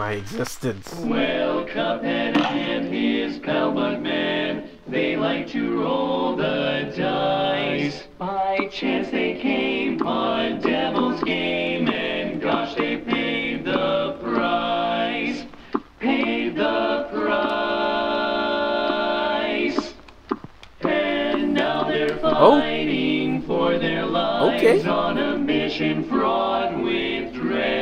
my existence. Well, Cuphead and his pal Mugman, they like to roll the dice. By chance they came on Devil's Game, and gosh, they paid the price. Paid the price. And now they're oh. fighting for their lives Okay. on a mission fraught with dread.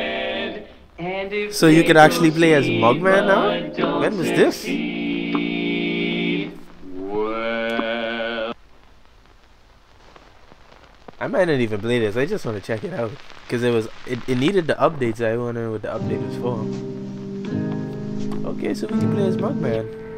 So you can actually play as Mugman now? When was this? I might not even play this. I just want to check it out because it was it, it needed the updates. I wonder what the update was for. Okay, so we can play as Mugman.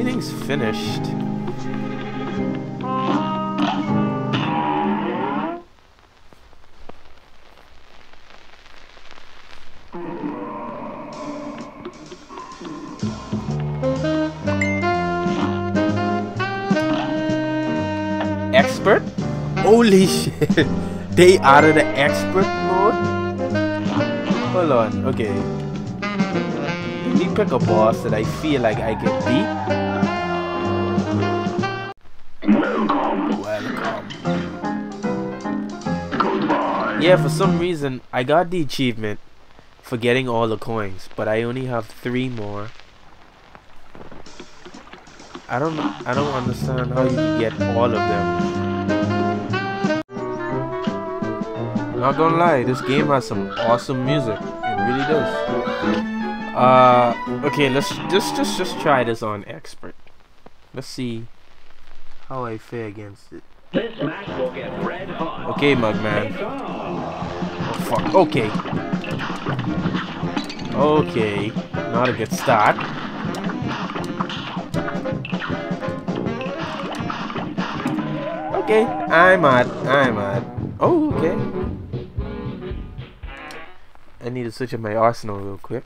Everything's finished. Expert? Holy shit! They added the expert mode? Hold on, okay. Let me pick a boss that I feel like I can beat. Yeah, for some reason, I got the achievement for getting all the coins, but I only have three more. I don't I don't understand how you can get all of them. Not gonna lie, this game has some awesome music. It really does. Uh, okay, let's just just just try this on expert. Let's see how I fare against it. This match will get red hot. Okay, Mugman. Okay. Okay. Not a good start. Okay. I'm at. I'm at. Oh, okay. I need to switch up my arsenal real quick.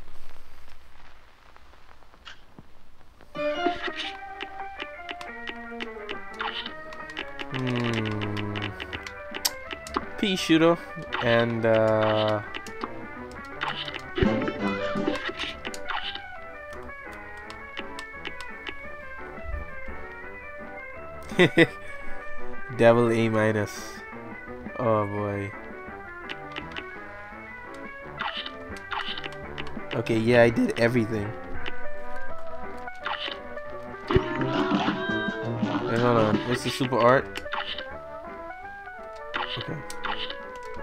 Pea shooter and uh Devil A minus. Oh boy. Okay, yeah, I did everything. Wait, hold on. What's the super art? Okay.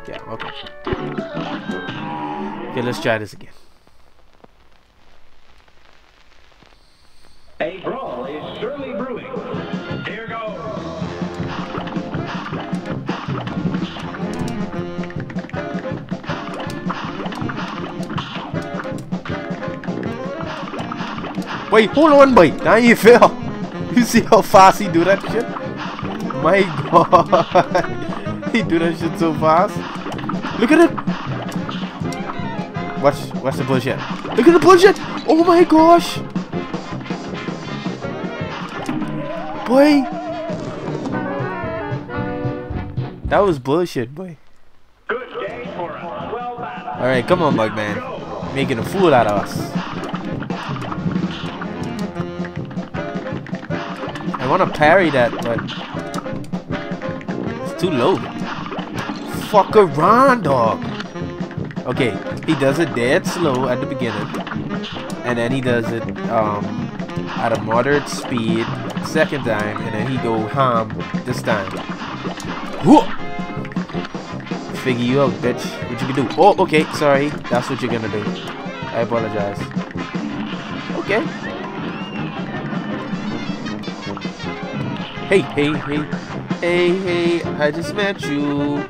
Yeah, okay. Okay, let's try this again. A brawl is surely brewing. Here goes. Wait, hold on, boy. Now you fell. You see how fast he do that shit? My god. he do that shit so fast. Look at it. Watch, watch the bullshit. Look at the bullshit. Oh my gosh. Boy. That was bullshit, boy. Alright, come on, Mugman. Making a fool out of us. I want to parry that, but too low. Fuck around, dog. Okay, he does it dead slow at the beginning, and then he does it um at a moderate speed second time, and then he go ham this time. Whoa! Figure you out, bitch. What you can do? Oh, okay. Sorry. That's what you're gonna do. I apologize. Okay. Hey, hey, hey. Hey, hey. I just met you.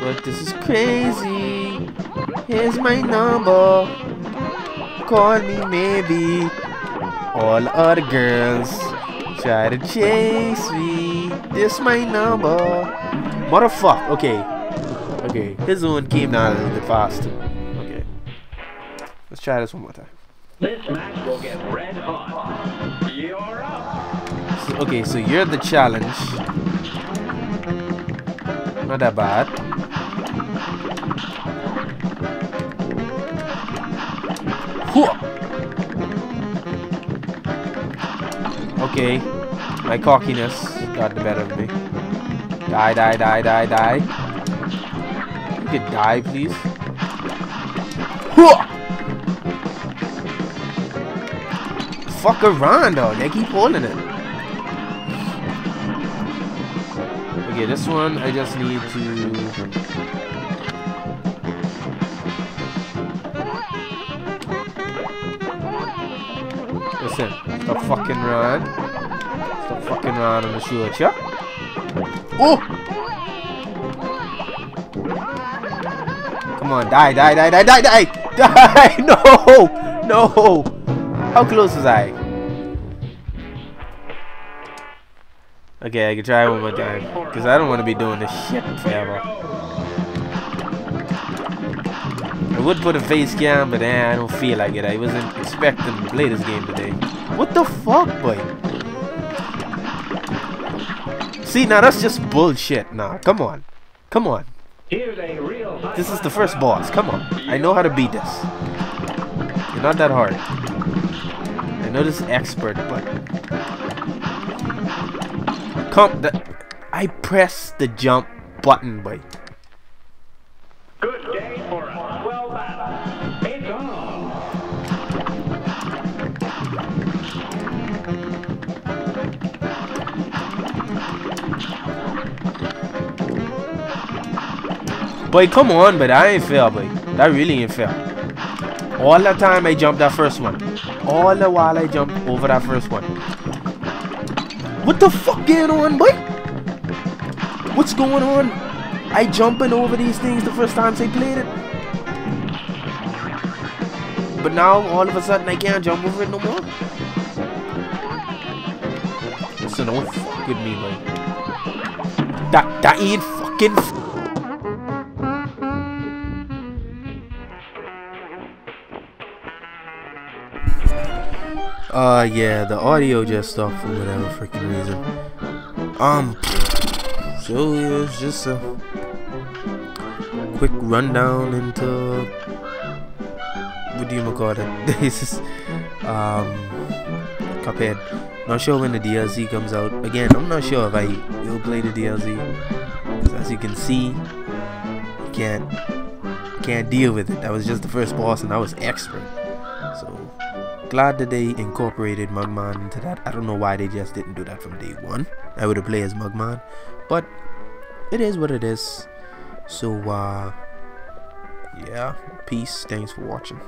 But this is crazy. Here's my number. Call me maybe. All other girls try to chase me. This my number. Motherfuck. Okay. Okay. His one came down a little bit faster. Okay. Let's try this one more time. This match will get red hot. You're up. So- okay, so you're the challenge. Not that bad. Okay, my cockiness got the better of me. Die, die, die, die, die. You could die, please. Fuck around, though. They keep holding it. Okay, this one I just need to. Listen, stop fucking run. Stop fucking run on the shoot, yeah? Oh! Come on, die, die, die, die, die, die! Die! No! No! How close was I? Okay, I can try one more time. Because I don't want to be doing this shit forever. I would put a face cam, but eh, I don't feel like it. I wasn't expecting to play this game today. What the fuck, boy? See, now that's just bullshit. Nah, come on. Come on. This is the first boss. Come on. I know how to beat this. You're not that hard. I know this is expert, but... Come... The, I press the jump button, boy. Good day for us. Well battled. It's on. Boy, come on, but I ain't fair, boy. That really ain't fair. All the time I jumped that first one. All the while I jumped over that first one. What the fuck going on, boy? What's going on? I jumping over these things the first time I played it. But now, all of a sudden, I can't jump over it no more. So don't with me, boy. That, that ain't fucking... Uh, yeah, the audio just stopped for whatever freaking reason. Um, so it's just a quick rundown into what do you call it? this is um Cuphead. Not sure when the DLC comes out. Again, I'm not sure if I will play the DLC. As you can see, can't can't deal with it. That was just the first boss, and I was expert. So glad that they incorporated Mugman into that. I don't know why they just didn't do that from day one. I would have played as Mugman, but it is what it is. So uh, yeah, peace. Thanks for watching.